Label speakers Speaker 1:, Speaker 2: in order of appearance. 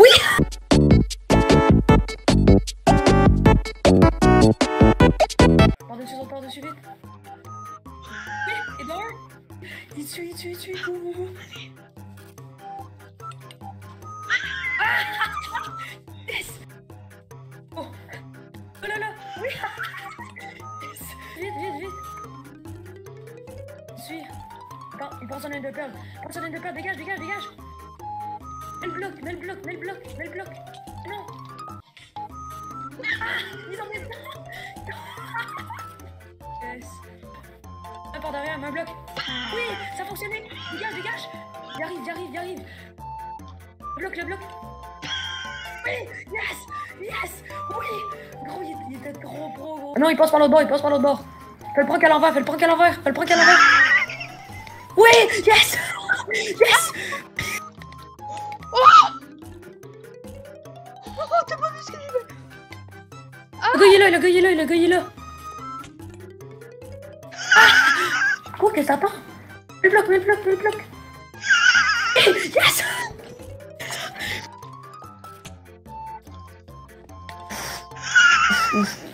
Speaker 1: Oui Par-dessus, par-dessus, vite. Et dehors. Il tue, il tue, il tue. Go. Ah Yes Oh Oh là là Oui Yes Vite, vite, vite Il suit. Attends, il pense en une de perle. Pense en une de perle, dégage, dégage, dégage Mets le bloc, mets le bloc, mets le bloc, mets le bloc. Non. Ah Ils Yes. Un par derrière, un bloc. Oui Ça a fonctionné Dégage, dégage. Il arrive, il arrive, il arrive. Le bloc, le bloc. Oui Yes Yes. Oui. Gros, il, était trop pro, gros. Non, il passe par l'autre bord, il passe par l'autre bord. Fais le prank à l'envers, fais le prank à l'envers, fais le prank à l'envers. Oui Yes. Yes
Speaker 2: Oh, t'as pas vu ce que j'ai fait?
Speaker 1: Le gars, il est là, le gars, il est là, le gars, il est là. Ah Quoi, qu'est-ce que Mets le bloc, le bloc, le bloc. Yes Ouf.